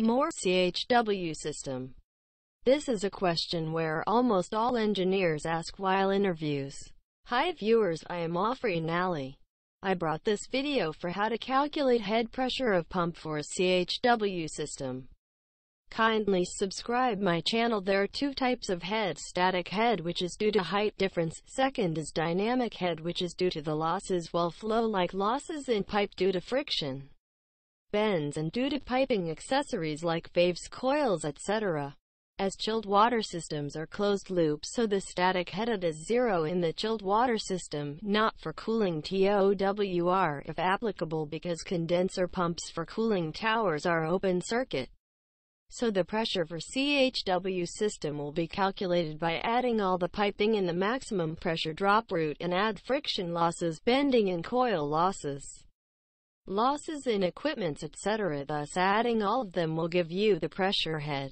More CHW system. This is a question where almost all engineers ask while interviews. Hi viewers, I am Afreen Ali. I brought this video for how to calculate head pressure of pump for a CHW system. Kindly subscribe my channel. There are two types of head. Static head which is due to height difference. Second is dynamic head which is due to the losses while flow like losses in pipe due to friction bends and due to piping accessories like valves, coils, etc. As chilled water systems are closed loop so the static headed is zero in the chilled water system, not for cooling TOWR if applicable because condenser pumps for cooling towers are open circuit. So the pressure for CHW system will be calculated by adding all the piping in the maximum pressure drop route and add friction losses, bending and coil losses losses in equipments etc. Thus adding all of them will give you the pressure head.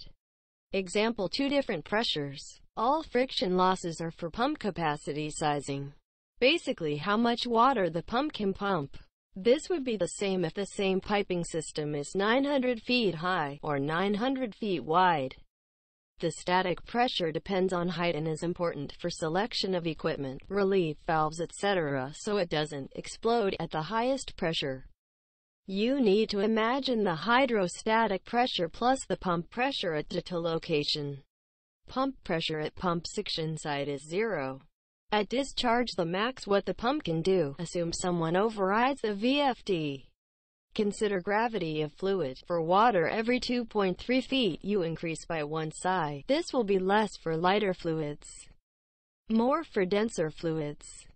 Example two different pressures. All friction losses are for pump capacity sizing. Basically how much water the pump can pump. This would be the same if the same piping system is 900 feet high or 900 feet wide. The static pressure depends on height and is important for selection of equipment, relief valves etc. so it doesn't explode at the highest pressure. You need to imagine the hydrostatic pressure plus the pump pressure at data location. Pump pressure at pump suction site is zero. At discharge the max what the pump can do. Assume someone overrides the VFD. Consider gravity of fluid. For water every 2.3 feet you increase by one psi. This will be less for lighter fluids. More for denser fluids.